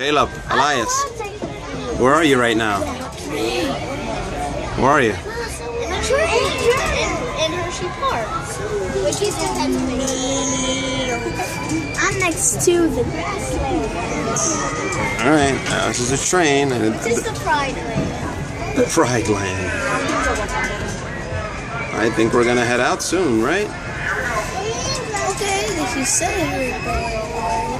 Caleb, Elias, where are you right now? Where are you? In. In, Hershey Park. Which is in Pennsylvania. I'm next to the grasslands. All right, uh, this is a train. And This is the Pride Land. the Pride Land. I think we're gonna head out soon, right? Okay, if you say it,